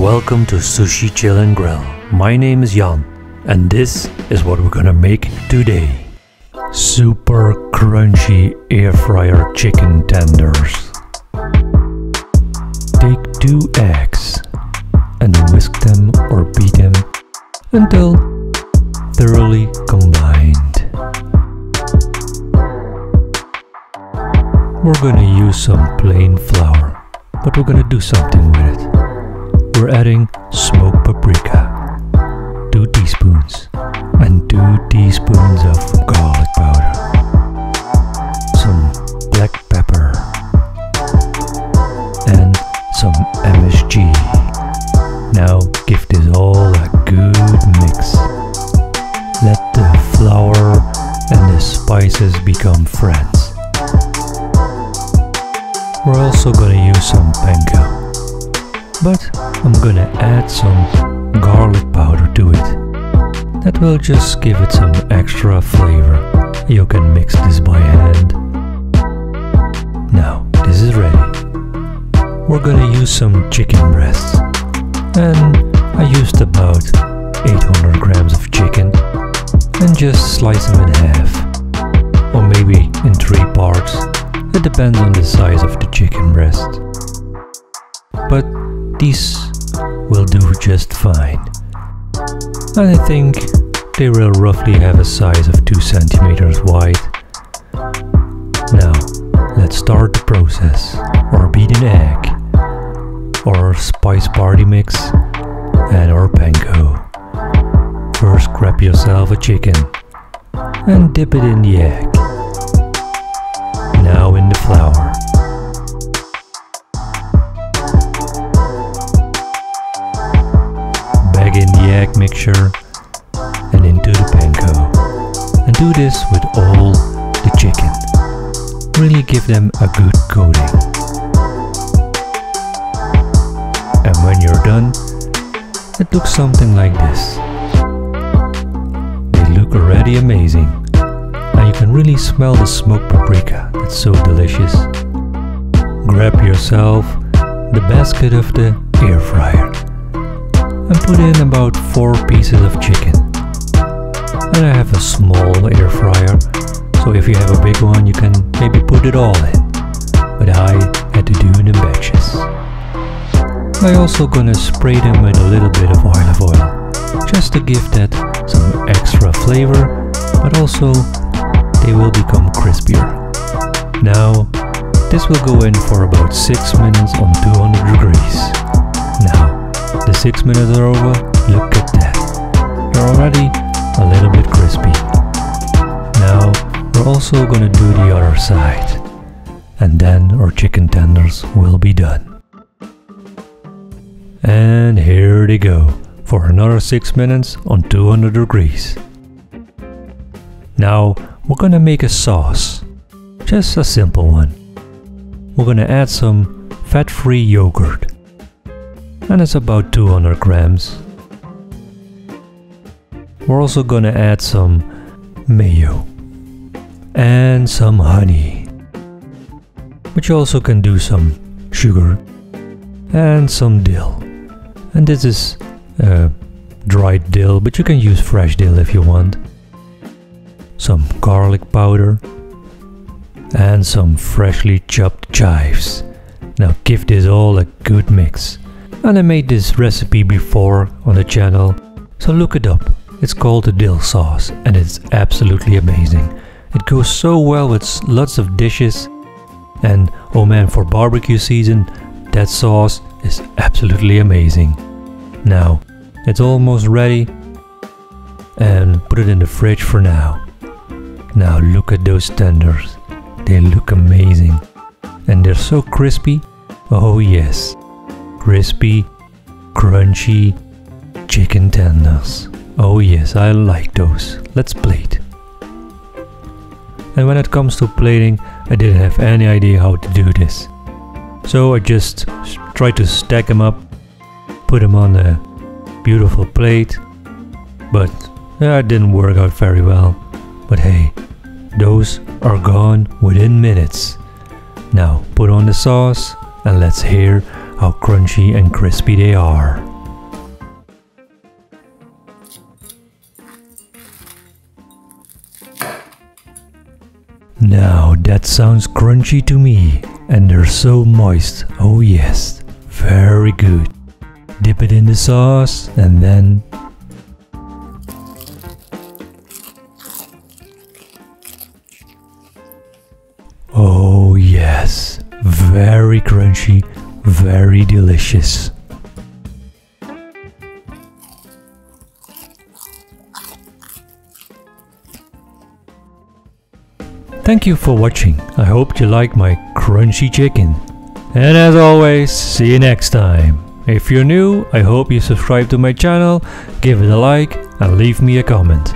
Welcome to Sushi Chill and Grill. My name is Jan, and this is what we're gonna make today. Super crunchy air fryer chicken tenders. Take two eggs and whisk them or beat them until thoroughly combined. We're gonna use some plain flour, but we're gonna do something with it. We're adding smoked paprika, 2 teaspoons, and 2 teaspoons of garlic powder, some black pepper, and some MSG. Now give this all a good mix. Let the flour and the spices become friends. We're also gonna use some panko but I'm gonna add some garlic powder to it. That will just give it some extra flavor. You can mix this by hand. Now, this is ready. We're gonna use some chicken breasts. And I used about 800 grams of chicken and just slice them in half. Or maybe in three parts. It depends on the size of the chicken breast. But these will do just fine. I think they will roughly have a size of 2 centimeters wide. Now, let's start the process. Or beat an egg, or spice party mix, and or panko. First grab yourself a chicken and dip it in the egg. Egg mixture and into the panko. And do this with all the chicken. Really give them a good coating. And when you're done, it looks something like this. They look already amazing. And you can really smell the smoked paprika. It's so delicious. Grab yourself the basket of the air fryer and put in about 4 pieces of chicken. And I have a small air fryer, so if you have a big one you can maybe put it all in. But I had to do it in batches. I also gonna spray them with a little bit of olive oil, just to give that some extra flavor, but also they will become crispier. Now, this will go in for about 6 minutes on 200 degrees. Now, 6 minutes are over, look at that. They're already a little bit crispy. Now we're also gonna do the other side. And then our chicken tenders will be done. And here they go for another 6 minutes on 200 degrees. Now we're gonna make a sauce. Just a simple one. We're gonna add some fat-free yogurt and it's about 200 grams. We're also gonna add some mayo and some honey. But you also can do some sugar and some dill. And this is uh, dried dill, but you can use fresh dill if you want. Some garlic powder and some freshly chopped chives. Now give this all a good mix and I made this recipe before on the channel, so look it up. It's called the dill sauce and it's absolutely amazing. It goes so well with lots of dishes and oh man for barbecue season that sauce is absolutely amazing. Now it's almost ready and put it in the fridge for now. Now look at those tenders. They look amazing and they're so crispy. Oh yes crispy, crunchy chicken tenders. Oh yes, I like those. Let's plate. And when it comes to plating, I didn't have any idea how to do this. So I just tried to stack them up, put them on a beautiful plate, but eh, that didn't work out very well. But hey, those are gone within minutes. Now put on the sauce and let's hear how crunchy and crispy they are. Now that sounds crunchy to me and they're so moist, oh yes, very good. Dip it in the sauce and then Oh yes, very crunchy very delicious. Thank you for watching. I hope you like my crunchy chicken. And as always, see you next time. If you're new, I hope you subscribe to my channel, give it a like and leave me a comment.